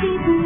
happy birthday.